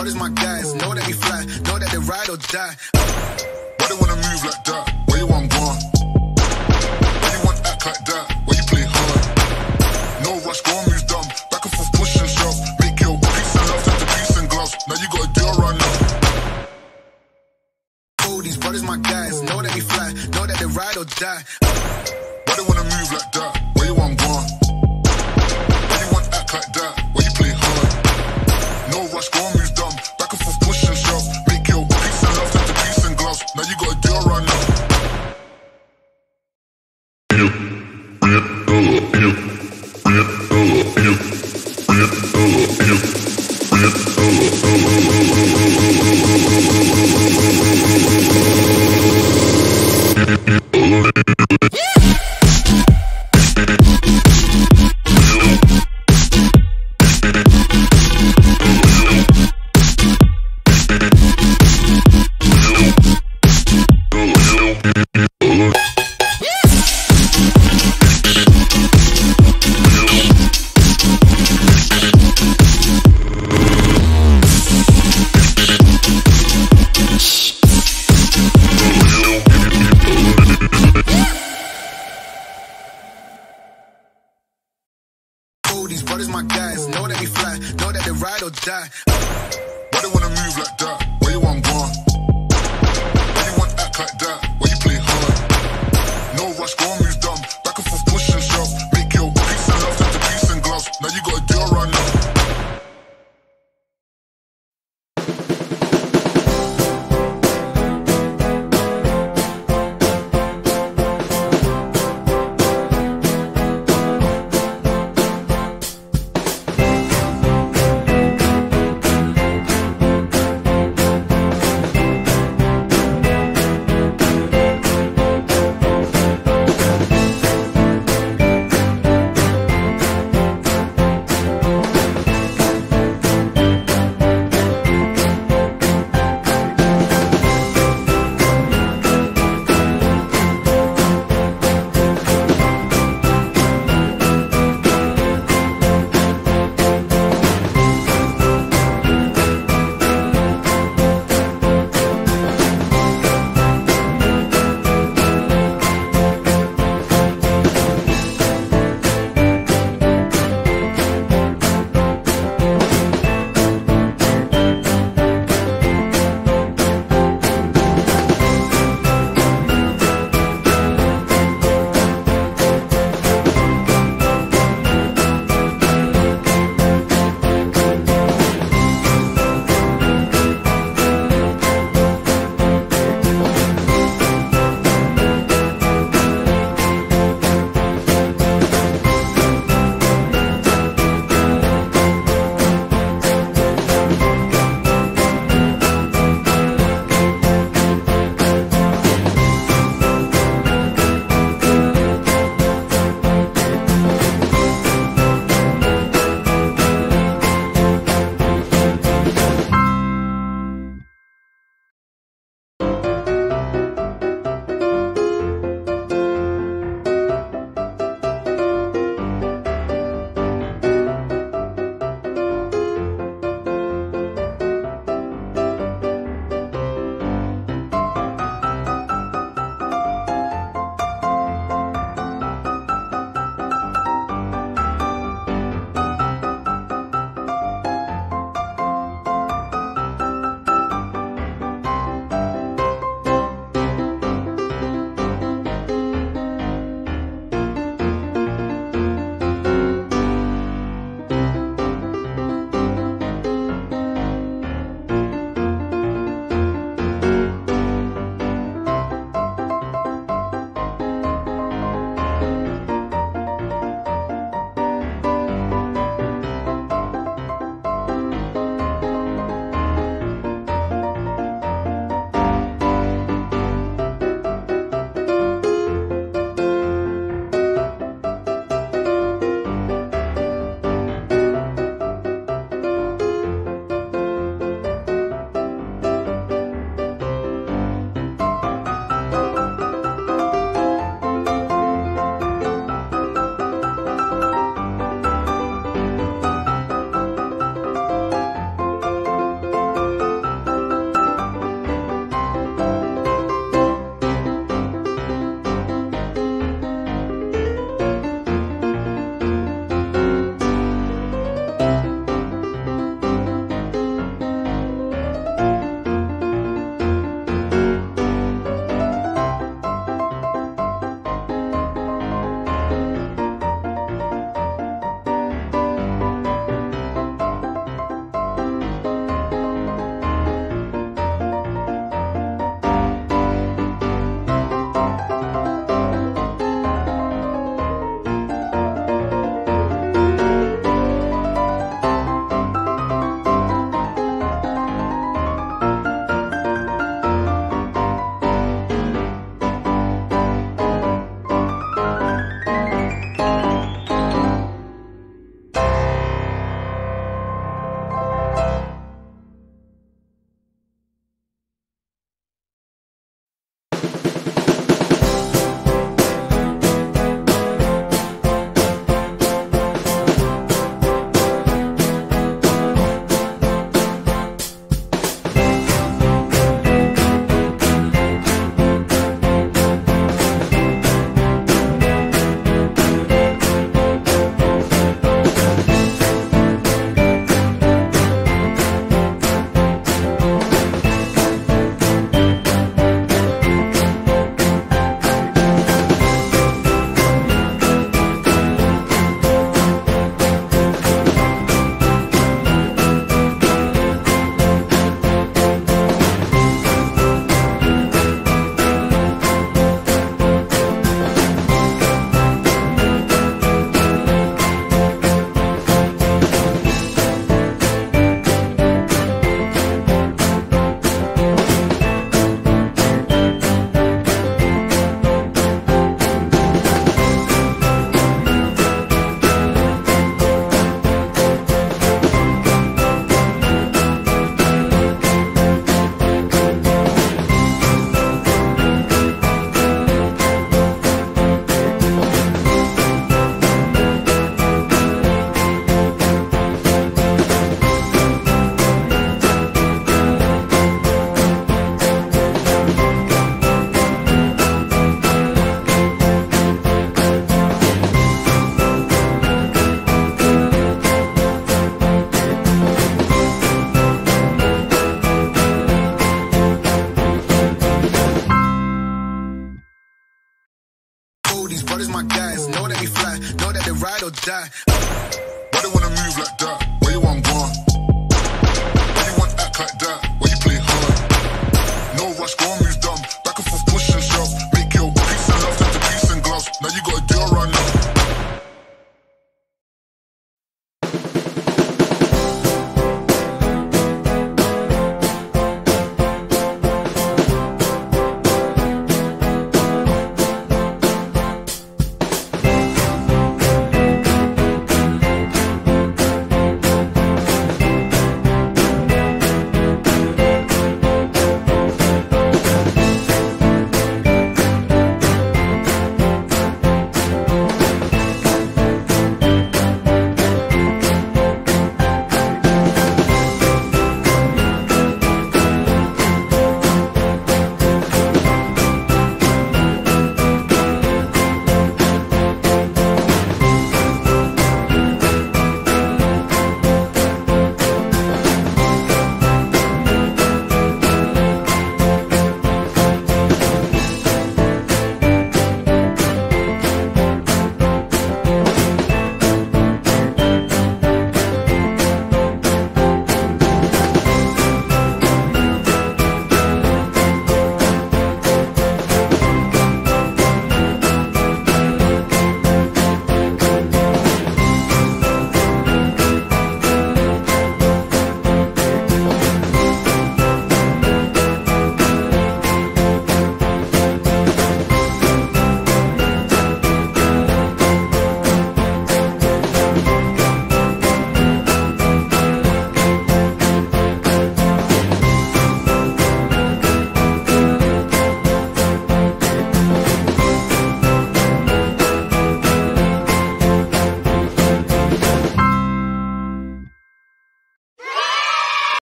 Brothers my guys, know that we fly, know that they ride or die. But they wanna move like that. How does my guys know that we fly? Know that they ride or die. Why they wanna move like that? Where you want one? Why you want act like that? Why you play hard? No rush, go and move down.